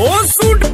ओ suit